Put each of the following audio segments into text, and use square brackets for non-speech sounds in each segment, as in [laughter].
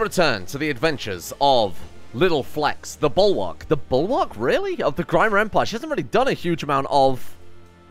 return to the adventures of Little Flex, the Bulwark. The Bulwark, really? Of the Grimer Empire. She hasn't really done a huge amount of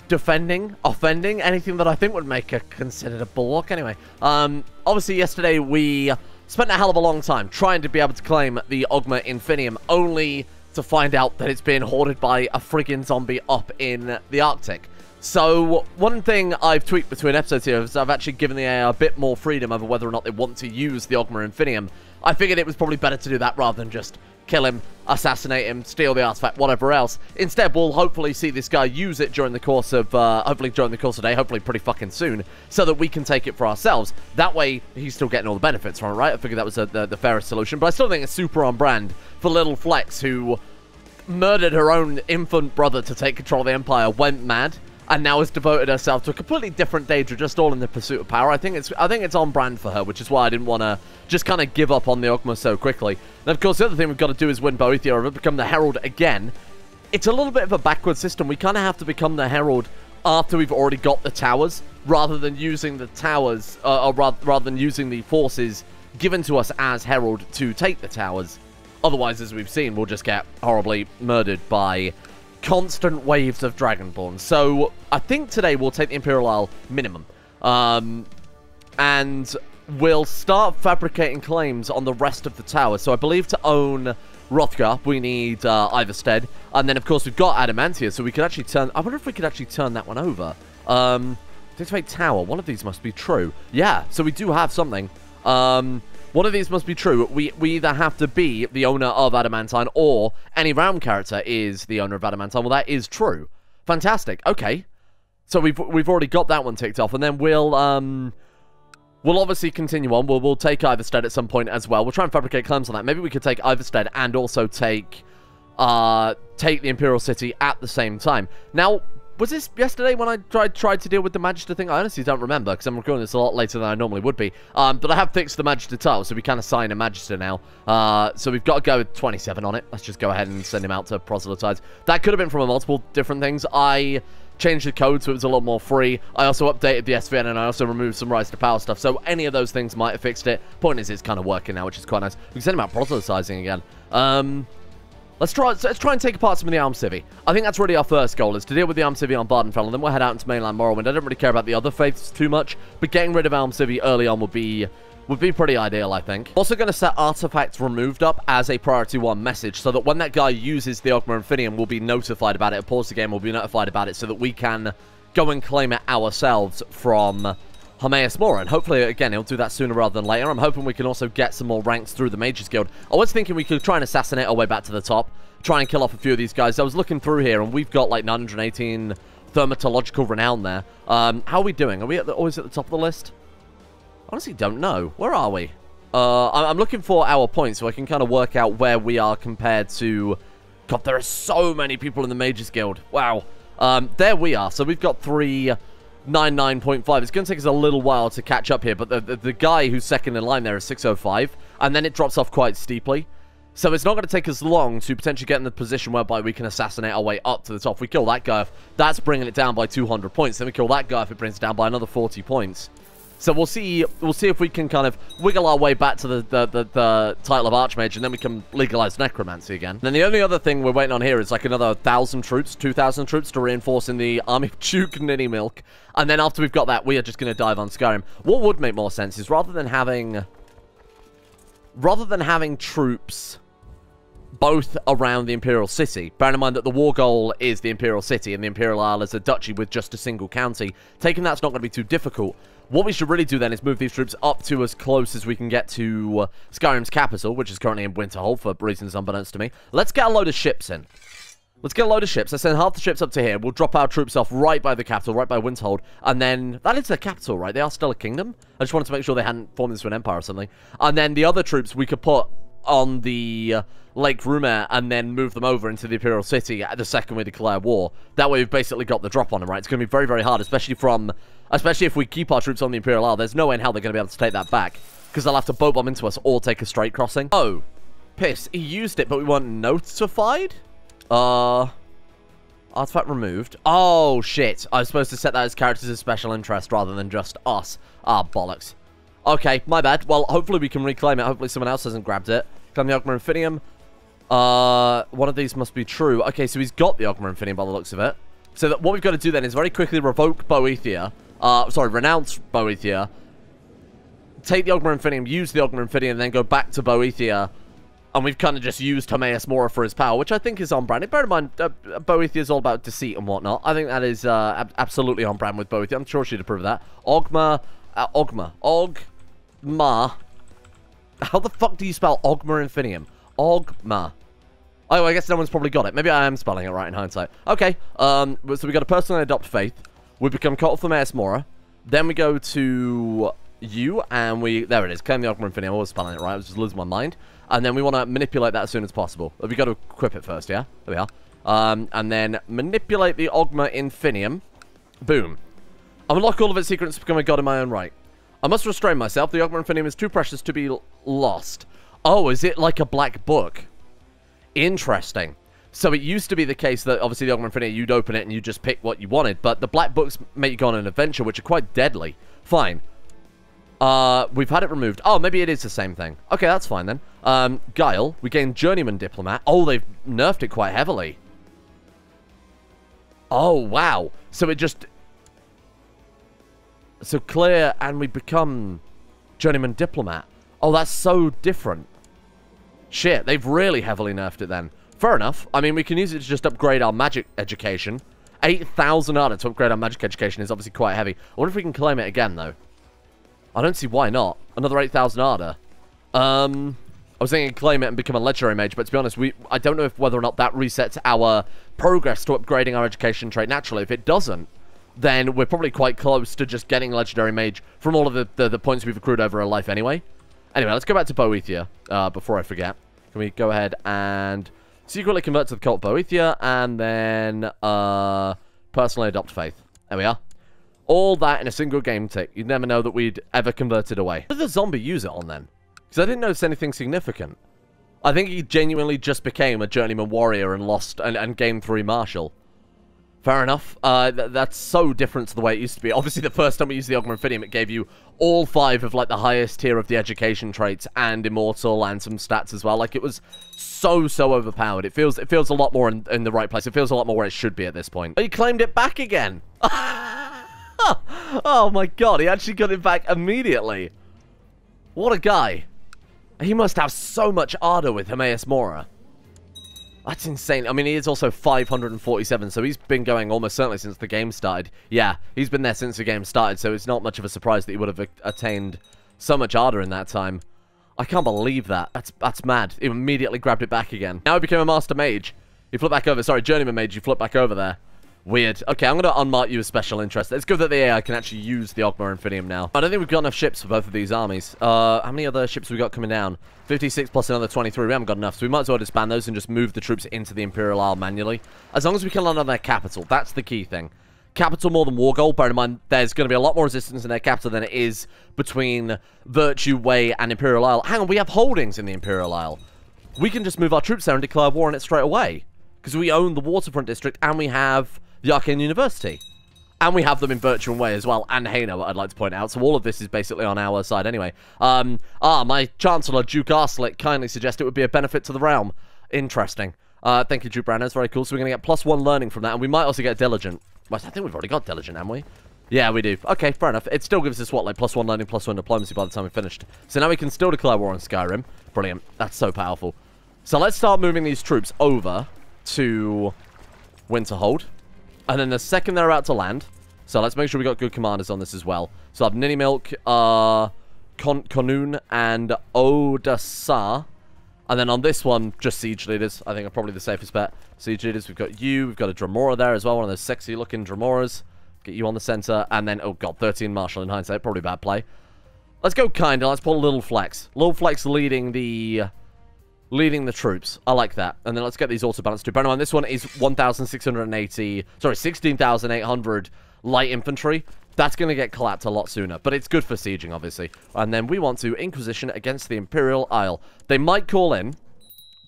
defending, offending, anything that I think would make her considered a Bulwark. Anyway, um, obviously yesterday we spent a hell of a long time trying to be able to claim the Oghma Infinium, only to find out that it's being hoarded by a friggin' zombie up in the Arctic. So, one thing I've tweaked between episodes here is I've actually given the AI a bit more freedom over whether or not they want to use the Oghma Infinium. I figured it was probably better to do that rather than just kill him, assassinate him, steal the artifact, whatever else. Instead, we'll hopefully see this guy use it during the course of, uh, hopefully during the course of the day, hopefully pretty fucking soon, so that we can take it for ourselves. That way, he's still getting all the benefits from it, right? I figured that was a, the, the fairest solution, but I still think it's super on brand for Little Flex, who murdered her own infant brother to take control of the Empire, went mad, and now has devoted herself to a completely different Daedra, just all in the pursuit of power. I think it's I think it's on brand for her, which is why I didn't want to just kind of give up on the Oghma so quickly. And of course, the other thing we've got to do is win Boethia and become the Herald again. It's a little bit of a backward system. We kind of have to become the Herald after we've already got the towers, rather than using the towers, uh, or rather, rather than using the forces given to us as Herald to take the towers. Otherwise, as we've seen, we'll just get horribly murdered by constant waves of Dragonborn. So I think today we'll take the Imperial Isle minimum. Um, and we'll start fabricating claims on the rest of the tower. So I believe to own Hrothgar, we need uh, Ivarstead. And then, of course, we've got Adamantia, so we could actually turn... I wonder if we could actually turn that one over. Um, Activate Tower. One of these must be true. Yeah, so we do have something. Um, one of these must be true. We, we either have to be the owner of Adamantine or any realm character is the owner of Adamantine. Well, that is true. Fantastic. Okay. So we've we've already got that one ticked off, and then we'll um we'll obviously continue on. We'll we'll take Ivarstead at some point as well. We'll try and fabricate claims on that. Maybe we could take Ivarstead and also take uh take the Imperial City at the same time. Now, was this yesterday when I tried tried to deal with the Magister thing? I honestly don't remember because I'm recording this a lot later than I normally would be. Um, but I have fixed the Magister tile, so we can assign a Magister now. Uh, so we've got to go with 27 on it. Let's just go ahead and send him out to proselytize. That could have been from a multiple different things. I changed the code so it was a lot more free. I also updated the SVN and I also removed some Rise to Power stuff. So any of those things might have fixed it. Point is, it's kind of working now, which is quite nice. We can send him out proselytizing again. Um, Let's try, let's try and take apart some of the Almsivi. I think that's really our first goal, is to deal with the Almsivi on Vvardenfell, and then we'll head out into mainland Morrowind. I don't really care about the other faiths too much, but getting rid of Almsivi early on would be would be pretty ideal, I think. Also going to set artifacts removed up as a priority one message, so that when that guy uses the Oghma Infinium, we'll be notified about it. Pause the game, we'll be notified about it, so that we can go and claim it ourselves from Hermaeus Mora, and hopefully, again, he'll do that sooner rather than later. I'm hoping we can also get some more ranks through the Mages Guild. I was thinking we could try and assassinate our way back to the top, try and kill off a few of these guys. I was looking through here, and we've got like 918 Thaumatological Renown there. Um, how are we doing? Are we at the, always at the top of the list? Honestly, don't know. Where are we? Uh, I'm looking for our points so I can kind of work out where we are compared to... God, there are so many people in the Mages Guild. Wow. Um, there we are. So we've got three... 99.5. It's going to take us a little while to catch up here, but the, the, the, guy who's second in line there is 605, and then it drops off quite steeply. So it's not going to take us long to potentially get in the position whereby we can assassinate our way up to the top. If we kill that guy, that's bringing it down by 200 points. Then we kill that guy if it brings it down by another 40 points. So we'll see we'll see if we can kind of wiggle our way back to the, the, the, the title of Archmage, and then we can legalize Necromancy again. And then the only other thing we're waiting on here is like another 1,000 troops, 2,000 troops to reinforce in the army of Duke Ninny Milk. And then after we've got that, we are just going to dive on Skyrim. What would make more sense is rather than having... Rather than having troops both around the Imperial City. Bearing in mind that the war goal is the Imperial City and the Imperial Isle is a duchy with just a single county. Taking that's not going to be too difficult. What we should really do then is move these troops up to as close as we can get to uh, Skyrim's capital, which is currently in Winterhold for reasons unbeknownst to me. Let's get a load of ships in. Let's get a load of ships. Let's send half the ships up to here. We'll drop our troops off right by the capital, right by Winterhold. And then, that is the capital, right? They are still a kingdom. I just wanted to make sure they hadn't formed into an empire or something. And then the other troops we could put on the uh, Lake Rumare and then move them over into the Imperial City at the second we declare war. That way we've basically got the drop on them, right? It's going to be very, very hard, especially from, especially if we keep our troops on the Imperial Isle. There's no way in hell they're going to be able to take that back because they'll have to boat bomb into us or take a straight crossing. Oh, piss. He used it, but we weren't notified? Uh... Artifact removed. Oh, shit. I was supposed to set that as characters of special interest rather than just us. Ah, bollocks. Okay, my bad. Well, hopefully we can reclaim it. Hopefully someone else hasn't grabbed it. Claim the Oghma Infinium. Uh, one of these must be true. Okay, so he's got the Oghma Infinium by the looks of it. So that what we've got to do then is very quickly revoke Boethia. Uh, sorry, renounce Boethia. Take the Oghma Infinium, use the Oghma Infinium, and then go back to Boethia. And we've kind of just used Hermaeus Mora for his power, which I think is on brand. Bear in mind, uh, Boethia is all about deceit and whatnot. I think that is uh, ab absolutely on brand with Boethia. I'm sure she'd approve of that. Oghma, uh, Oghma, Oghma. How the fuck do you spell Oghma Infinium? Oghma. Oh, I guess no one's probably got it. Maybe I am spelling it right in hindsight. Okay, um, so we got to personally adopt Faith. We become cult for Maes Mora. Then we go to you, and we... There it is. Claim the Oghma Infinium. I was spelling it right. I was just losing my mind. And then we want to manipulate that as soon as possible. We got to equip it first, yeah? There we are. Um, and then manipulate the Oghma Infinium. Boom. Unlock all of its secrets to become a god in my own right. I must restrain myself. The Oghma Infinium is too precious to be lost. Oh, is it like a black book? Interesting. So it used to be the case that obviously the Oghma Infinity, you'd open it and you just pick what you wanted, but the black books make you go on an adventure, which are quite deadly. Fine. Uh, we've had it removed. Oh, maybe it is the same thing. Okay, that's fine then. Um, Guile, we gained Journeyman Diplomat. Oh, they've nerfed it quite heavily. Oh, wow. So it just... So clear, and we become Journeyman Diplomat. Oh, that's so different. Shit, they've really heavily nerfed it then. Fair enough. I mean, we can use it to just upgrade our magic education. 8,000 ardor to upgrade our magic education is obviously quite heavy. I wonder if we can claim it again, though. I don't see why not. Another 8,000 ardor. Um, I was thinking claim it and become a legendary mage, but to be honest, we I don't know if whether or not that resets our progress to upgrading our education trait naturally. If it doesn't, then we're probably quite close to just getting legendary mage from all of the, the, the points we've accrued over our life anyway. Anyway, let's go back to Boethia uh, before I forget. Can we go ahead and secretly convert to the cult Boethia and then uh, personally adopt Faith? There we are. All that in a single game tick. You'd never know that we'd ever converted away. What did the zombie use it on then? Because I didn't notice anything significant. I think he genuinely just became a journeyman warrior and lost and, and gained three martial. Fair enough. Uh, th that's so different to the way it used to be. Obviously, the first time we used the Oghma Infinium, it gave you all five of, like, the highest tier of the education traits and Immortal and some stats as well. Like, it was so, so overpowered. It feels it feels a lot more in, in the right place. It feels a lot more where it should be at this point. He claimed it back again. [laughs] oh, my God. He actually got it back immediately. What a guy. He must have so much ardor with Hermaeus Mora. That's insane. I mean, he is also 547, so he's been going almost certainly since the game started. Yeah, he's been there since the game started, so it's not much of a surprise that he would have attained so much ardor in that time. I can't believe that. That's that's mad. He immediately grabbed it back again. Now he became a Master Mage. You flip back over. Sorry, Journeyman Mage, you flip back over there. Weird. Okay, I'm going to unmark you as special interest. It's good that the AI can actually use the Oghma Infinium now. I don't think we've got enough ships for both of these armies. Uh, how many other ships have we got coming down? 56 plus another 23. We haven't got enough, so we might as well disband those and just move the troops into the Imperial Isle manually. As long as we can land on their capital. That's the key thing. Capital more than War Gold. Bear in mind, there's going to be a lot more resistance in their capital than it is between Virtue Way and Imperial Isle. Hang on, we have holdings in the Imperial Isle. We can just move our troops there and declare war on it straight away. Because we own the waterfront district and we have the Arcane University. And we have them in Virtual Way as well, and Haina, I'd like to point out. So all of this is basically on our side anyway. Um, ah, my Chancellor, Duke Arslick, kindly suggested it would be a benefit to the realm. Interesting. Uh, thank you, Duke Brandon. That's very cool. So we're going to get plus one learning from that, and we might also get Diligent. Well, I think we've already got Diligent, haven't we? Yeah, we do. Okay, fair enough. It still gives us, what, like plus one learning, plus one diplomacy by the time we finished. So now we can still declare war on Skyrim. Brilliant. That's so powerful. So let's start moving these troops over to Winterhold. And then the second they're about to land, so let's make sure we got good commanders on this as well. So I have Ninny Milk, uh, Kon Konun, and Odessa. And then on this one, just Siege Leaders. I think are probably the safest bet. Siege Leaders, we've got you. We've got a Dremora there as well. One of those sexy-looking Dremoras. Get you on the center. And then, oh god, 13 Marshal in hindsight. Probably bad play. Let's go Kinda. Let's pull a Little Flex. Little Flex leading the leading the troops. I like that. And then let's get these auto balance to. Bear in mind, this one is 1,680, sorry, 16,800 light infantry. That's going to get collapsed a lot sooner, but it's good for sieging, obviously. And then we want to Inquisition against the Imperial Isle. They might call in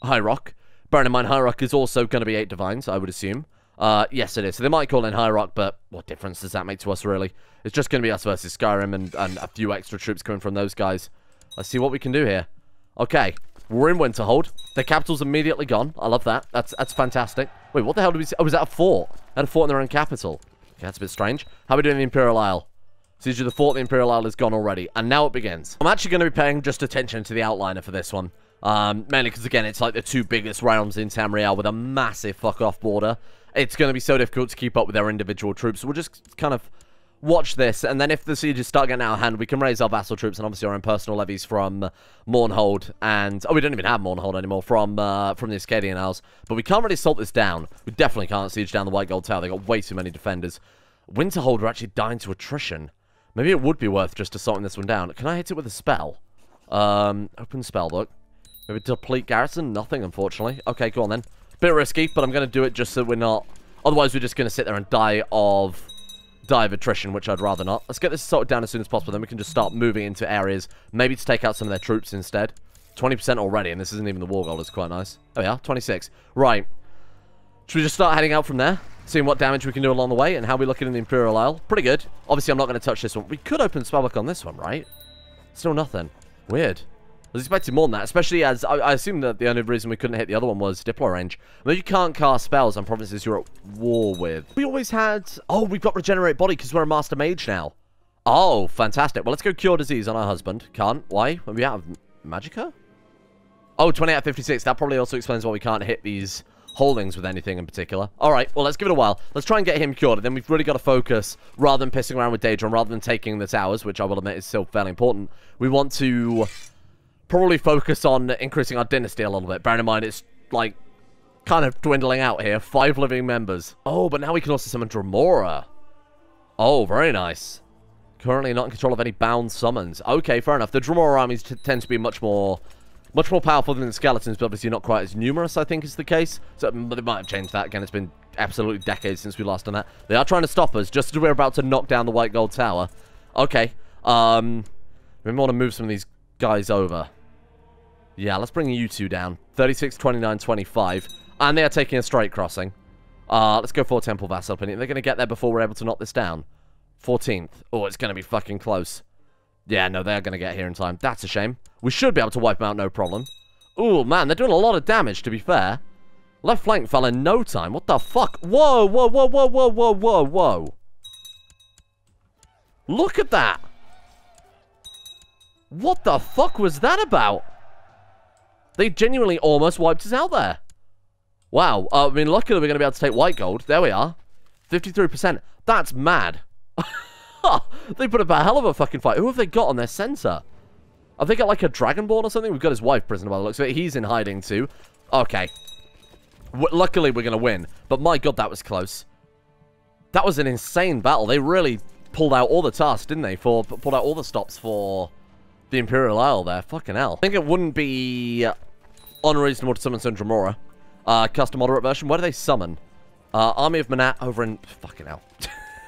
High Rock. Bearing in mind, High Rock is also going to be 8 Divines, I would assume. Uh, yes, it is. So they might call in High Rock, but what difference does that make to us, really? It's just going to be us versus Skyrim and, and a few extra troops coming from those guys. Let's see what we can do here. Okay, we're in Winterhold. The capital's immediately gone. I love that. That's that's fantastic. Wait, what the hell did we see? Oh, was that a fort? Had a fort in their own capital. Okay, that's a bit strange. How are we doing the Imperial Isle? Of the fort, the Imperial Isle is gone already. And now it begins. I'm actually going to be paying just attention to the outliner for this one. Um, mainly because, again, it's like the two biggest realms in Tamriel with a massive fuck-off border. It's going to be so difficult to keep up with their individual troops. So we'll just kind of watch this, and then if the sieges start getting out of hand, we can raise our vassal troops and obviously our own personal levies from Mournhold, and... Oh, we don't even have Mournhold anymore from uh, from the Ascadian Isles, but we can't really salt this down. We definitely can't siege down the White Gold Tower. they got way too many defenders. Winterhold are actually dying to attrition. Maybe it would be worth just assaulting this one down. Can I hit it with a spell? Um, open spell spellbook. Maybe deplete garrison? Nothing, unfortunately. Okay, go on then. Bit risky, but I'm going to do it just so we're not... Otherwise, we're just going to sit there and die of die of attrition, which I'd rather not. Let's get this sorted down as soon as possible, then we can just start moving into areas, maybe to take out some of their troops instead. 20% already, and this isn't even the war goal, it's quite nice. Oh yeah, 26. Right. Should we just start heading out from there? Seeing what damage we can do along the way, and how we looking in the Imperial Isle? Pretty good. Obviously, I'm not going to touch this one. We could open Spellbook on this one, right? Still nothing. Weird. I was expecting more than that, especially as I, I assume that the only reason we couldn't hit the other one was Diplo range. But you can't cast spells on provinces you're at war with. We always had... Oh, we've got Regenerate Body because we're a Master Mage now. Oh, fantastic. Well, let's go Cure Disease on our husband. Can't. Why? When we have Magicka? Oh, 20 out of 56. That probably also explains why we can't hit these holdings with anything in particular. All right, well, let's give it a while. Let's try and get him cured, and then we've really got to focus, rather than pissing around with Daedra, rather than taking the towers, which I will admit is still fairly important, we want to probably focus on increasing our dynasty a little bit. Bearing in mind it's, like, kind of dwindling out here. Five living members. Oh, but now we can also summon Dremora. Oh, very nice. Currently not in control of any bound summons. Okay, fair enough. The Dremora armies tend to be much more much more powerful than the skeletons, but obviously not quite as numerous, I think is the case. So they might have changed that. Again, it's been absolutely decades since we last done that. They are trying to stop us, just as we're about to knock down the White Gold Tower. Okay. Um, we want to move some of these guys over. Yeah, let's bring you two down. 36, 29, 25. And they are taking a straight crossing. Uh, let's go for Temple Vassal. They're going to get there before we're able to knock this down. 14th. Oh, it's going to be fucking close. Yeah, no, they're going to get here in time. That's a shame. We should be able to wipe them out, no problem. Oh, man, they're doing a lot of damage, to be fair. Left flank fell in no time. What the fuck? Whoa, whoa, whoa, whoa, whoa, whoa, whoa, whoa. Look at that. What the fuck was that about? They genuinely almost wiped us out there. Wow. Uh, I mean, luckily we're going to be able to take white gold. There we are. 53%. That's mad. [laughs] they put up a hell of a fucking fight. Who have they got on their center? Have they got like a Dragonborn or something? We've got his wife prisoner by the looks of it. He's in hiding too. Okay. W luckily we're going to win. But my god, that was close. That was an insane battle. They really pulled out all the tasks, didn't they? For Pulled out all the stops for the Imperial Isle there. Fucking hell. I think it wouldn't be unreasonable to summon some Dremora. Uh, custom moderate version. Where do they summon? Uh, Army of Manat over in... Fucking hell.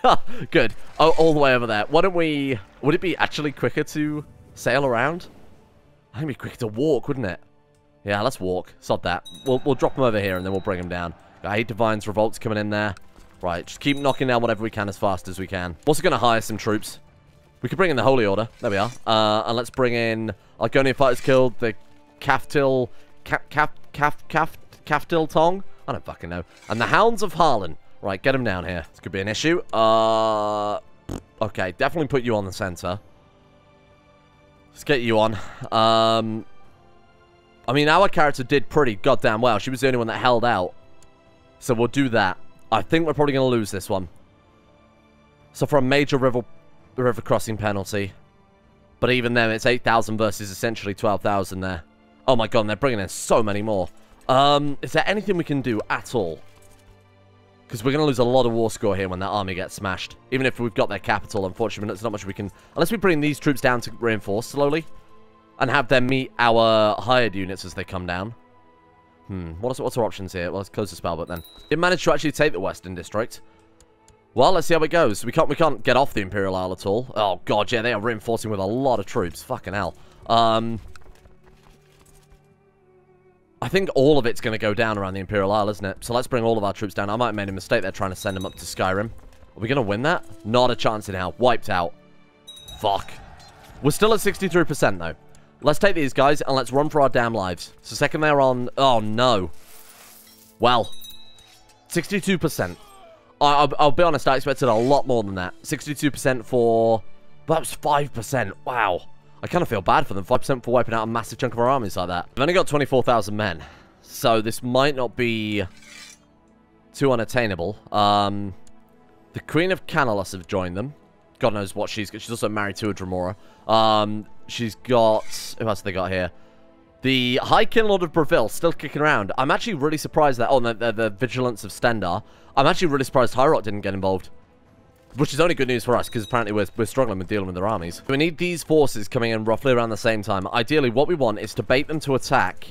[laughs] Good. Oh, all the way over there. Why don't we... Would it be actually quicker to sail around? I think it'd be quicker to walk, wouldn't it? Yeah, let's walk. Sod that. We'll, we'll drop them over here and then we'll bring them down. I hate Divine's Revolt's coming in there. Right, just keep knocking down whatever we can as fast as we can. Also going to hire some troops. We could bring in the Holy Order. There we are. Uh, and let's bring in Iconian Fighters Guild, the Caftil... Caf... Caf... Caf... Caf... Caftil Tong? I don't fucking know. And the Hounds of Harlan. Right, get him down here. This could be an issue. Uh... Okay, definitely put you on the center. Let's get you on. Um... I mean, our character did pretty goddamn well. She was the only one that held out. So we'll do that. I think we're probably going to lose this one. So for a major river the river crossing penalty. But even then, it's 8,000 versus essentially 12,000 there. Oh my god, they're bringing in so many more. Um, is there anything we can do at all? Because we're going to lose a lot of war score here when that army gets smashed. Even if we've got their capital, unfortunately, there's not much we can... Unless we bring these troops down to reinforce slowly. And have them meet our hired units as they come down. Hmm, what's, what's our options here? Well, let's close the spell, but then... It managed to actually take the Western District. Well, let's see how it goes. We can't we can't get off the Imperial Isle at all. Oh god, yeah, they are reinforcing with a lot of troops. Fucking hell. Um I think all of it's going to go down around the Imperial Isle, isn't it? So let's bring all of our troops down. I might have made a mistake there trying to send them up to Skyrim. Are we going to win that? Not a chance in hell. Wiped out. Fuck. We're still at 63% though. Let's take these guys and let's run for our damn lives. So second they're on... Oh, no. Well. 62%. I, will I'll be honest, I expected a lot more than that. 62% for... That was 5%. Wow. I kind of feel bad for them. 5% for wiping out a massive chunk of our armies like that. We've only got 24,000 men. So this might not be too unattainable. Um, the Queen of Canalos have joined them. God knows what she's got. She's also married to a Dremora. Um, she's got... Who else have they got here? The High King Lord of Bravil still kicking around. I'm actually really surprised that... Oh, the, the, the Vigilance of Stendarr. I'm actually really surprised High Rock didn't get involved. Which is only good news for us, because apparently we're, we're struggling with dealing with their armies. We need these forces coming in roughly around the same time. Ideally, what we want is to bait them to attack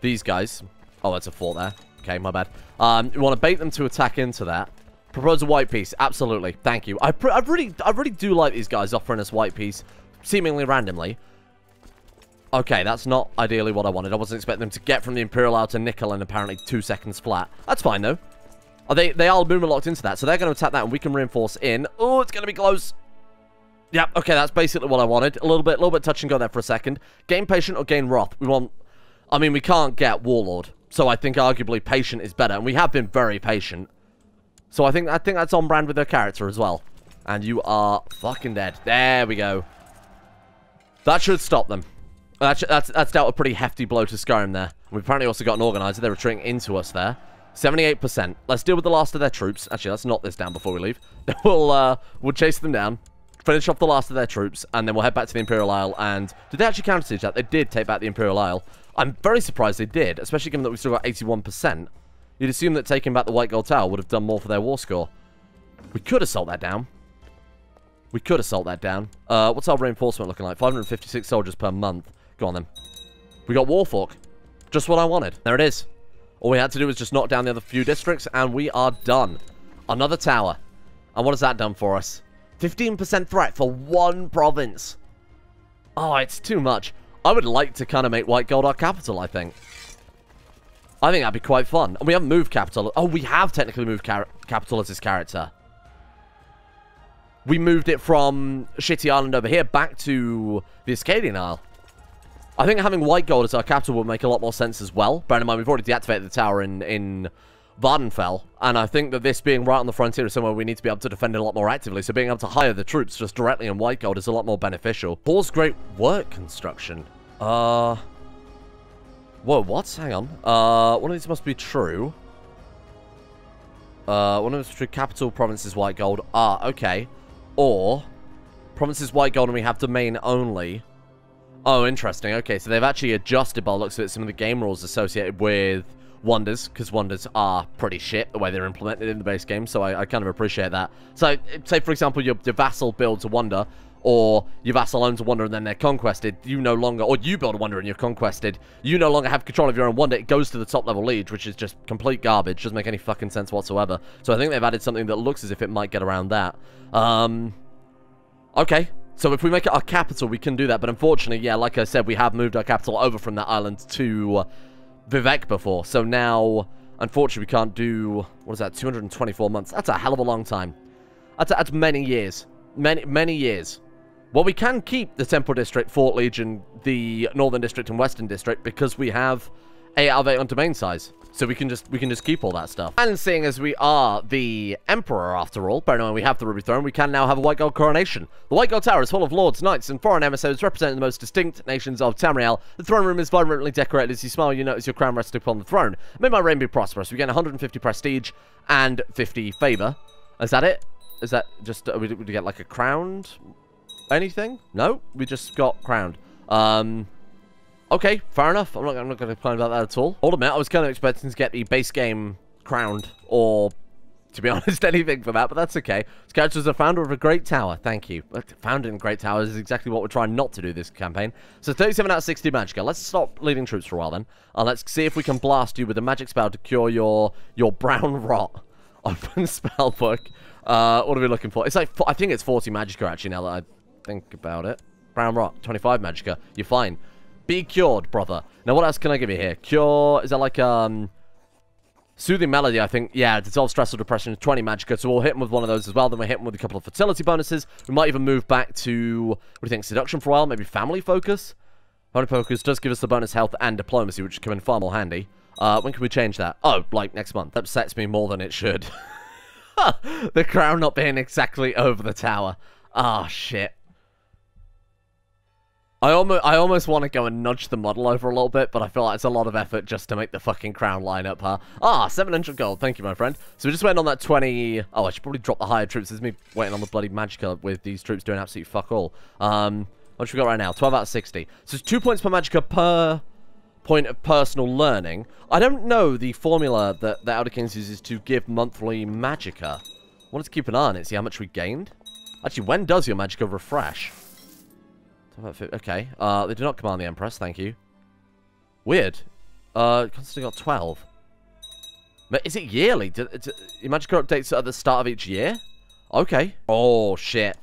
these guys. Oh, that's a fort there. Okay, my bad. Um, we want to bait them to attack into that. Propose a white piece. Absolutely. Thank you. I, I really I really do like these guys offering us white peace, seemingly randomly. Okay, that's not ideally what I wanted. I wasn't expecting them to get from the Imperial out to Nickel in apparently two seconds flat. That's fine, though. Oh, they, they are movement locked into that, so they're going to attack that, and we can reinforce in. Oh, it's going to be close. Yep, okay, that's basically what I wanted. A little bit, a little bit touch and go there for a second. Gain Patient or Gain Wrath? We want... I mean, we can't get Warlord, so I think arguably Patient is better, and we have been very patient. So I think I think that's on brand with their character as well. And you are fucking dead. There we go. That should stop them. That's, that's, that's dealt a pretty hefty blow to Skyrim there. We've apparently also got an organizer. They're retreating into us there. 78%. Let's deal with the last of their troops. Actually, let's knock this down before we leave. [laughs] we'll, uh, we'll chase them down. Finish off the last of their troops. And then we'll head back to the Imperial Isle. And did they actually counter that? They did take back the Imperial Isle. I'm very surprised they did. Especially given that we've still got 81%. You'd assume that taking back the White Gold Tower would have done more for their war score. We could assault that down. We could assault that down. Uh, what's our reinforcement looking like? 556 soldiers per month. Go on then. We got Warfork. Just what I wanted. There it is. All we had to do was just knock down the other few districts, and we are done. Another tower. And what has that done for us? 15% threat for one province. Oh, it's too much. I would like to kind of make White Gold our capital, I think. I think that'd be quite fun. And we haven't moved capital. Oh, we have technically moved capital as his character. We moved it from Shitty Island over here back to the Ascadian Isle. I think having white gold as our capital would make a lot more sense as well. Bear in mind, we've already deactivated the tower in, in Vvardenfell, and I think that this being right on the frontier is somewhere we need to be able to defend a lot more actively, so being able to hire the troops just directly in white gold is a lot more beneficial. Paul's Great Work Construction. Uh... Whoa, what? Hang on. Uh, one of these must be true. Uh, one of these true. Capital provinces white gold. Ah, okay. Or, provinces white gold and we have domain only. Oh, interesting. Okay, so they've actually adjusted by looks of it some of the game rules associated with wonders, because wonders are pretty shit the way they're implemented in the base game, so I, I kind of appreciate that. So, say for example, your, your vassal builds a wonder, or your vassal owns a wonder and then they're conquested, you no longer, or you build a wonder and you're conquested, you no longer have control of your own wonder, it goes to the top level liege, which is just complete garbage, doesn't make any fucking sense whatsoever. So I think they've added something that looks as if it might get around that. Um, okay, so if we make it our capital, we can do that. But unfortunately, yeah, like I said, we have moved our capital over from that island to Vivec before. So now, unfortunately, we can't do, what is that, 224 months. That's a hell of a long time. That's, that's many years. Many, many years. Well, we can keep the Temple District, Fort Legion, the Northern District, and Western District because we have 8 out of 8 on domain size. So we can just we can just keep all that stuff. And seeing as we are the Emperor after all, bear in we have the Ruby Throne, we can now have a White Gold coronation. The White Gold Tower is full of lords, knights, and foreign emissaries representing the most distinct nations of Tamriel. The throne room is vibrantly decorated. As you smile, you notice your crown resting upon the throne. May my reign be prosperous. We gain 150 prestige and 50 favor. Is that it? Is that just, uh, we, we get like a crowned anything? No, we just got crowned. Um, Okay, fair enough. I'm not, I'm not going to complain about that at all. Hold a minute, I was kind of expecting to get the base game crowned, or, to be [laughs] honest, anything for that, but that's okay. This is the founder of a great tower. Thank you. Founding great towers is exactly what we're trying not to do this campaign. So 37 out of 60 magicka. Let's stop leading troops for a while then. And uh, let's see if we can blast you with a magic spell to cure your your brown [laughs] rot. Open [laughs] spell book. Uh, what are we looking for? It's like, I think it's 40 magicka actually now that I think about it. Brown rot, 25 magicka. You're fine. Be cured, brother. Now, what else can I give you here? Cure, is that like, um... Soothing Melody, I think. Yeah, dissolve stress or depression, 20 magicka, so we'll hit him with one of those as well. Then we'll hit him with a couple of fertility bonuses. We might even move back to, what do you think, seduction for a while? Maybe family focus? Family focus does give us the bonus health and diplomacy, which come in far more handy. Uh, when can we change that? Oh, like next month. That upsets me more than it should. [laughs] the crown not being exactly over the tower. Ah, oh, shit. I almost, I almost want to go and nudge the model over a little bit, but I feel like it's a lot of effort just to make the fucking crown line up, huh? Ah, 700 gold. Thank you, my friend. So we just went on that 20... Oh, I should probably drop the higher troops. There's me waiting on the bloody magicka with these troops doing absolutely fuck all. Um, what we got right now? 12 out of 60. So it's two points per magicka per point of personal learning. I don't know the formula that the Elder Kings uses to give monthly magicka. I wanted to keep an eye on it, see how much we gained. Actually, when does your magicka refresh? Okay. Uh, they do not command the Empress, thank you. Weird. Uh, constantly got 12. But is it yearly? Do, do, Magicka updates at the start of each year? Okay. Oh, shit.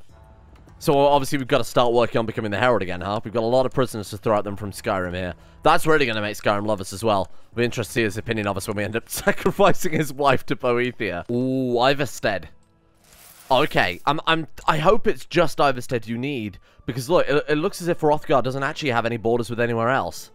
So, obviously, we've got to start working on becoming the Herald again, huh? We've got a lot of prisoners to throw at them from Skyrim here. That's really going to make Skyrim love us as well. We'll be interested to see his opinion of us when we end up [laughs] sacrificing his wife to Boethia. Ooh, Ivarstead. Okay, I'm, I'm, I hope it's just Ivarstead you need, because look, it, it, looks as if Hrothgar doesn't actually have any borders with anywhere else.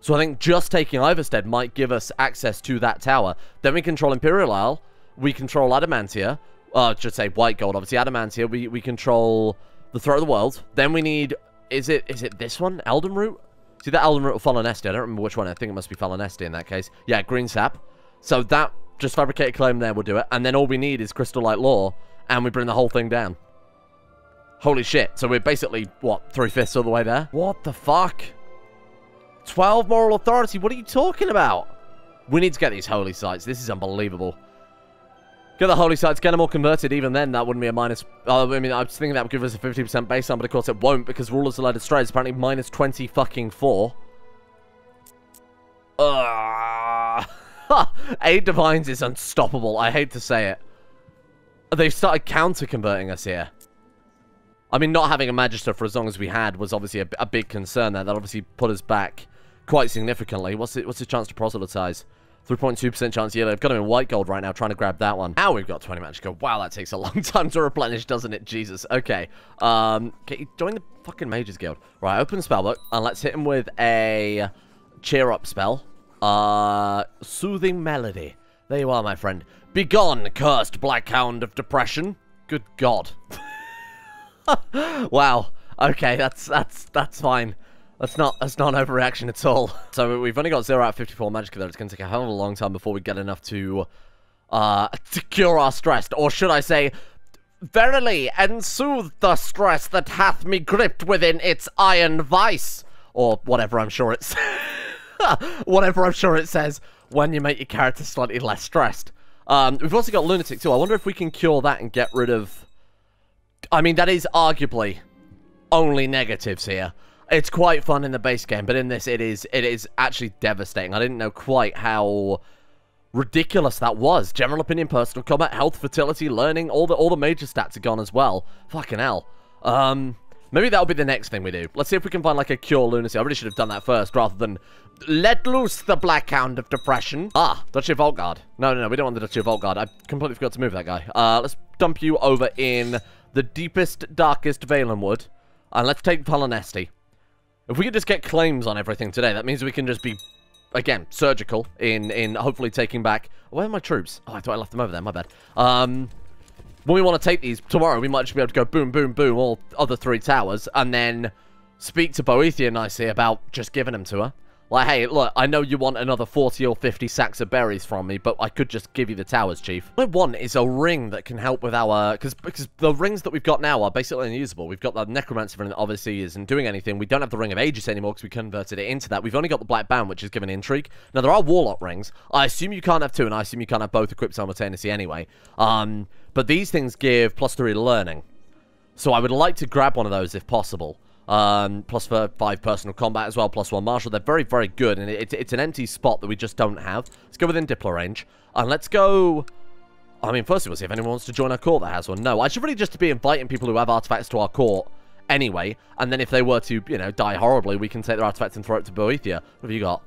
So I think just taking Ivarstead might give us access to that tower. Then we control Imperial Isle, we control Adamantia, uh, I should say White Gold, obviously Adamantia, we, we control the Throat of the World. Then we need, is it, is it this one? Elden Root? See that Elden Root or Falinesti, I don't remember which one, I think it must be Falinesti in that case. Yeah, Green Sap. So that, just Fabricated Claim there will do it, and then all we need is Crystal-Like-Law, and we bring the whole thing down. Holy shit. So we're basically, what, three-fifths of the way there? What the fuck? 12 moral authority? What are you talking about? We need to get these holy sites. This is unbelievable. Get the holy sites, get them all converted. Even then, that wouldn't be a minus... Uh, I mean, I was thinking that would give us a 50% baseline, but of course it won't because rulers are led astray. It's apparently minus 20 fucking 4. Uh, [laughs] Eight Divines is unstoppable. I hate to say it. They've started counter-converting us here. I mean, not having a Magister for as long as we had was obviously a, a big concern there. That obviously put us back quite significantly. What's it? What's the chance to proselytize? 3.2% chance. Yeah, they've got him in white gold right now, trying to grab that one. Now we've got 20 Magicka. Wow, that takes a [laughs] long time to replenish, doesn't it? Jesus. Okay. Um, okay, join the fucking Mages Guild. Right, open the spellbook, and let's hit him with a cheer up spell. Uh, Soothing Melody. There you are, my friend. Begone, cursed Black Hound of Depression. Good God. [laughs] wow. Okay, that's that's that's fine. That's not that's not an overreaction at all. [laughs] So we've only got 0 out of 54 magic there. It's going to take a hell of a long time before we get enough to uh to cure our stress. Or should I say Verily, and soothe the stress that hath me gripped within its iron vice. Or whatever I'm sure it's [laughs] whatever I'm sure it says when you make your character slightly less stressed. Um, we've also got Lunatic too. I wonder if we can cure that and get rid of... I mean, that is arguably only negatives here. It's quite fun in the base game, but in this it is it is actually devastating. I didn't know quite how ridiculous that was. General opinion, personal combat, health, fertility, learning, all the all the major stats are gone as well. Fucking hell. Um, maybe that'll be the next thing we do. Let's see if we can find like a cure lunacy. I really should have done that first rather than let loose the Black Hound of Depression. Ah, Duchy of Volkgard. No, no, no, we don't want the Duchy of Volkgard. I completely forgot to move that guy. Uh, let's dump you over in the deepest, darkest Valenwood. And let's take Falinesti. If we could just get claims on everything today, that means we can just be, again, surgical in, in hopefully taking back... Where are my troops? Oh, I thought I left them over there. My bad. Um, when we want to take these tomorrow, we might just be able to go boom, boom, boom, all other three towers, and then speak to Boethia nicely about just giving them to her. Like, hey, look, I know you want another 40 or 50 sacks of berries from me, but I could just give you the towers, Chief. What I want is a ring that can help with our... Because because the rings that we've got now are basically unusable. We've got the Necromancer ring that obviously isn't doing anything. We don't have the Ring of Aegis anymore because we converted it into that. We've only got the Black Band, which is given intrigue. Now, there are Warlock rings. I assume you can't have two, and I assume you can't have both equipped simultaneously anyway. Um, but these things give plus three learning. So I would like to grab one of those if possible. Um, plus for five personal combat as well, plus one martial. They're very, very good, and it, it's an empty spot that we just don't have. Let's go within Diplo range, and let's go... I mean, first we'll see if anyone wants to join our court that has one. No, I should really just be inviting people who have artifacts to our court anyway. And then if they were to, you know, die horribly, we can take their artifacts and throw it to Boethia. What have you got?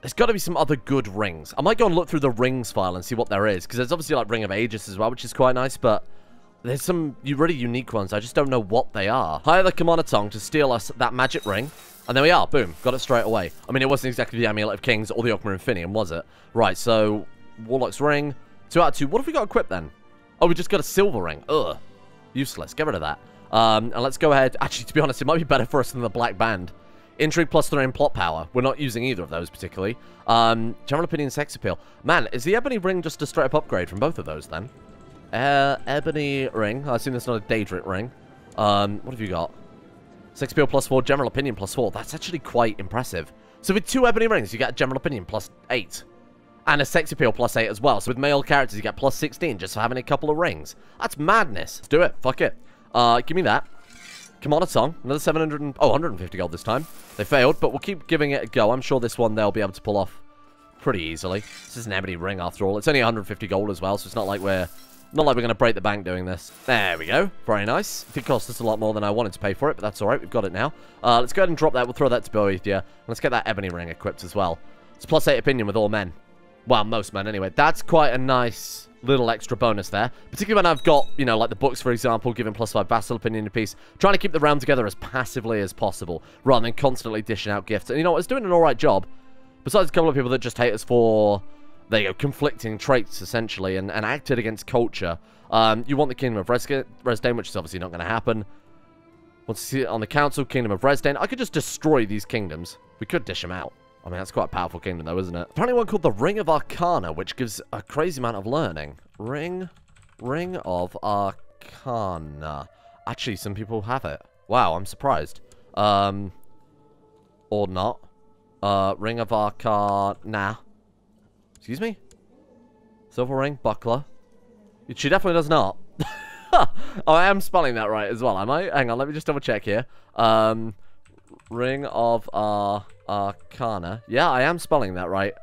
There's got to be some other good rings. I might go and look through the rings file and see what there is. Because there's obviously like Ring of Aegis as well, which is quite nice. But there's some really unique ones. I just don't know what they are. Hire the Camonna Tong to steal us that magic ring. And there we are. Boom. Got it straight away. I mean, it wasn't exactly the Amulet of Kings or the Oghma Infinium, was it? Right, so Warlock's Ring. Two out of two. What have we got equipped then? Oh, we just got a silver ring. Ugh. Useless. Get rid of that. Um, and let's go ahead. Actually, to be honest, it might be better for us than the Black Band. Intrigue plus 3 and plot power. We're not using either of those particularly. Um, general opinion, sex appeal. Man, is the Ebony Ring just a straight up upgrade from both of those then? Uh, Ebony Ring. I assume that's not a Daedric Ring. Um, what have you got? Sex appeal plus 4, general opinion plus 4. That's actually quite impressive. So with two Ebony Rings, you get general opinion plus 8. And a sex appeal plus 8 as well. So with male characters, you get plus 16 just for having a couple of rings. That's madness. Let's do it. Fuck it. Uh, give me that. Come on, a song. Another 700 and, oh, 150 gold this time. They failed, but we'll keep giving it a go. I'm sure this one they'll be able to pull off pretty easily. This is an ebony ring after all. It's only 150 gold as well, so it's not like we're not like we're going to break the bank doing this. There we go. Very nice. It cost us a lot more than I wanted to pay for it, but that's alright. We've got it now. Uh, let's go ahead and drop that. We'll throw that to Boethia. Let's get that ebony ring equipped as well. It's plus 8 opinion with all men. Well, most men anyway. That's quite a nice little extra bonus there. Particularly when I've got, you know, like the books, for example, giving plus 5 vassal opinion a piece. Trying to keep the round together as passively as possible, rather than constantly dishing out gifts. And you know what? It's doing an alright job. Besides a couple of people that just hate us for, there you go, conflicting traits, essentially, and, and acted against culture. Um, you want the Kingdom of Resdayn, which is obviously not going to happen. Want to see it on the Council, Kingdom of Resdayn. I could just destroy these kingdoms. We could dish them out. I mean, that's quite a powerful kingdom, though, isn't it? Apparently one called the Ring of Arcana, which gives a crazy amount of learning. Ring... Ring of Arcana. Actually, some people have it. Wow, I'm surprised. Um... Or not. Uh, Ring of Arcana. Excuse me? Silver ring, buckler. She definitely does not. oh, [laughs] I am spelling that right as well, am I? Hang on, let me just double check here. Um, Ring of Ar Arcana. Yeah, I am spelling that right.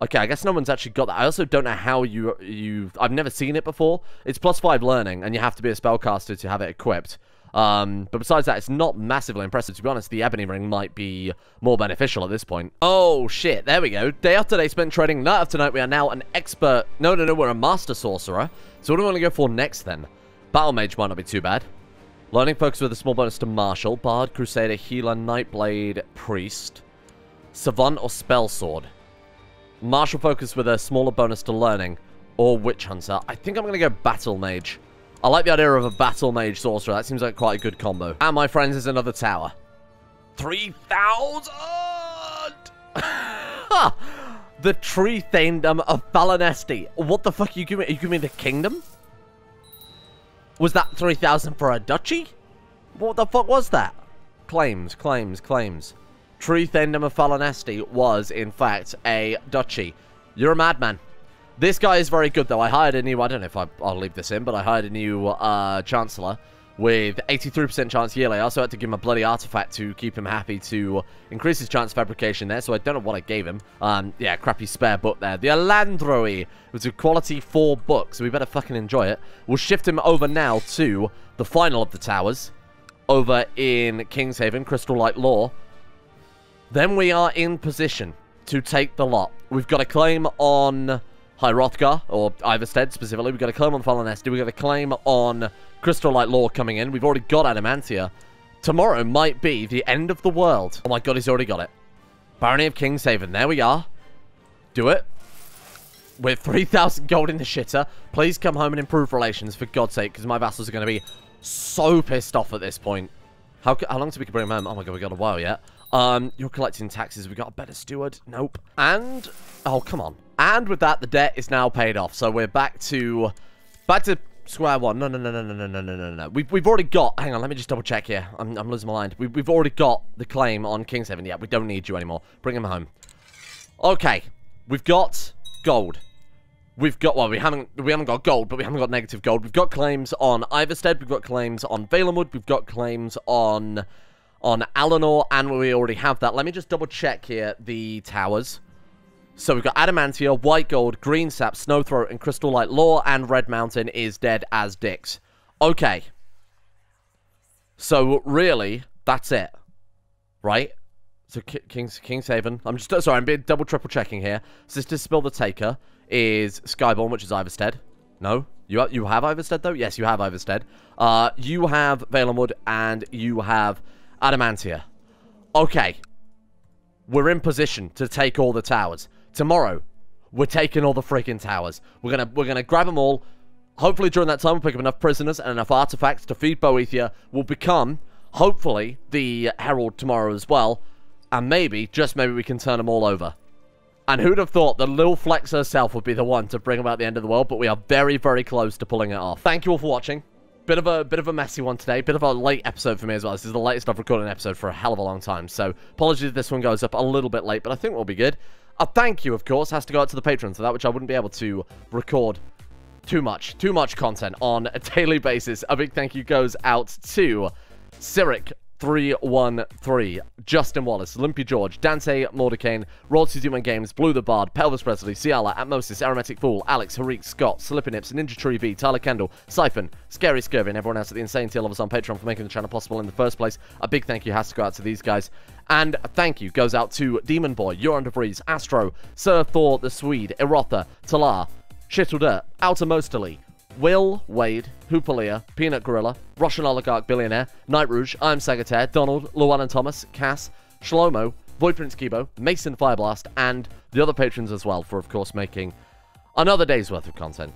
Okay, I guess no one's actually got that. I also don't know how you you. I've never seen it before. It's plus five learning, and you have to be a spellcaster to have it equipped. Um, but besides that, it's not massively impressive. To be honest, the Ebony Ring might be more beneficial at this point. Oh, shit. There we go. Day after day spent trading. Night after night, we are now an expert. No, no, no. We're a master sorcerer. So what do we want to go for next, then? Battle Mage might not be too bad. Learning focus with a small bonus to Martial. Bard, Crusader, Healer, Nightblade, Priest. Savant or Spell Sword. Martial focus with a smaller bonus to Learning. Or Witch Hunter. I think I'm going to go Battle Mage. I like the idea of a Battle Mage Sorcerer. That seems like quite a good combo. And my friends is another tower. 3,000! [laughs] the Tree Thaindom of Falinesti. What the fuck are you giving me? Are you giving me the kingdom? Was that 3,000 for a duchy? What the fuck was that? Claims, claims, claims. Tree Thaindom of Falinesti was, in fact, a duchy. You're a madman. This guy is very good, though. I hired a new, I don't know if I, will leave this in, but I hired a new uh, Chancellor with 83% chance yearly. I also had to give him a bloody artifact to keep him happy to increase his chance of fabrication there, so I don't know what I gave him. Um, yeah, crappy spare book there. The Alandroe was a quality 4 book, so we better fucking enjoy it. We'll shift him over now to the final of the towers, over in Kingshaven, Crystal-Like-Law. Then we are in position to take the lot. We've got a claim on High Hrothgar, or Ivarstead specifically. We've got a claim on Falinesti. We've got a claim on Crystal-Like-Law coming in. We've already got Adamantia. Tomorrow might be the end of the world. Oh my god, he's already got it. Barony of Kingshaven. There we are. Do it. With 3,000 gold in the shitter. Please come home and improve relations, for God's sake, because my vassals are going to be so pissed off at this point. How, how long till we can bring him home? Oh my god, we got a while yet. Um, you're collecting taxes. We got a better steward. Nope. And, oh, come on. And with that, the debt is now paid off. So we're back to, back to square one. No, no, no, no, no, no, no, no, no, no. We've, we've already got, hang on, let me just double check here. I'm, I'm losing my mind. We, we've already got the claim on Kingshaven. Yeah, we don't need you anymore. Bring him home. Okay. We've got gold. We've got, well, we haven't, we haven't got gold, but we haven't got negative gold. We've got claims on Ivarstead. We've got claims on Valenwood. We've got claims on, on Alinor, and we already have that. Let me just double check here the towers. So we've got Adamantia, White Gold, Green Sap, Snowthroat, and Crystal-Like-Law, and Red Mountain is dead as dicks. Okay. So really, that's it, right? So K King's King's Haven. I'm just sorry. I'm being double triple checking here. Sister Spill the Taker is Skyborn, which is Ivarstead. No, you you have Ivarstead though. Yes, you have Ivarstead. Uh, you have Valenwood and you have Adamantia. Okay, we're in position to take all the towers tomorrow. We're taking all the freaking towers. We're gonna we're gonna grab them all. Hopefully during that time we'll pick up enough prisoners and enough artifacts to feed Boethia. We'll become, hopefully, the Herald tomorrow as well. And maybe, just maybe, we can turn them all over. And who'd have thought that Lil Flex herself would be the one to bring about the end of the world, but we are very, very close to pulling it off. Thank you all for watching. Bit of a bit of a messy one today. Bit of a late episode for me as well. This is the latest I've recorded an episode for a hell of a long time. So apologies if this one goes up a little bit late, but I think we'll be good. A thank you, of course, has to go out to the patrons for that, which I wouldn't be able to record too much, too much content on a [laughs] daily basis. A big thank you goes out to Cyric 313, Justin Wallace, Limpy George, Dante Mordecane, Royalty Human Games, Blue the Bard, Pelvis Presley, Ciala, Atmosis, Aromatic Fool, Alex, Harik, Scott, Slippinips, Ninja Tree V, Tyler Kendall, Siphon, Scary and everyone else at the Insane Tier of us on Patreon for making the channel possible in the first place. A big thank you has to go out to these guys. And thank you goes out to Demon Boy, Euron DeVries, Astro, Sir Thor the Swede, Erotha, Talar, Shittledirt, Outer Mosterly, Will, Wade, Hoopalia, Peanut Gorilla, Russian Oligarch Billionaire, Night Rouge, I'm Sagataire, Donald, Llewellyn Thomas, Cass, Shlomo, Void Prince Kibo, Mason Fireblast, and the other patrons as well for, of course, making another day's worth of content.